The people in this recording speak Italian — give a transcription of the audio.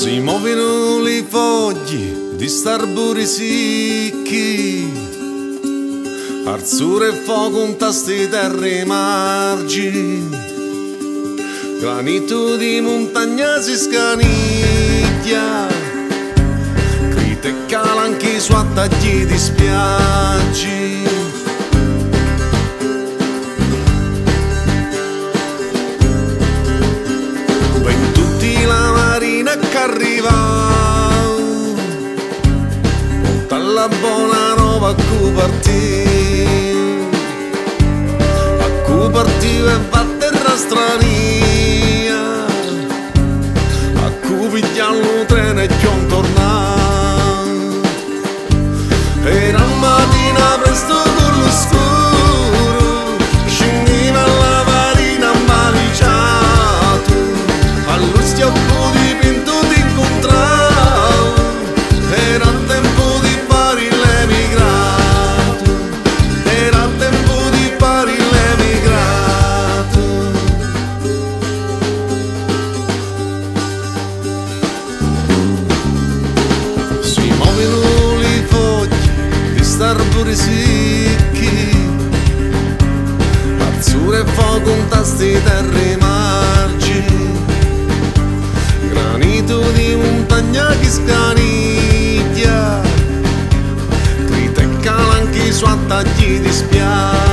Si muovono le foglie di starburi sicchi, arzure e fuoco un tasti terre margini, granito di montagna si scaniglia, crite calanchi su attagli di spiaggi. Marina che arriva. Porta la buona roba a cui A cui partì e va terra di starburi sicchi Azzurre e fuoco un tasti terre margini Granito di montagna che scaniglia Crita e calanchi su attagli di spiaggi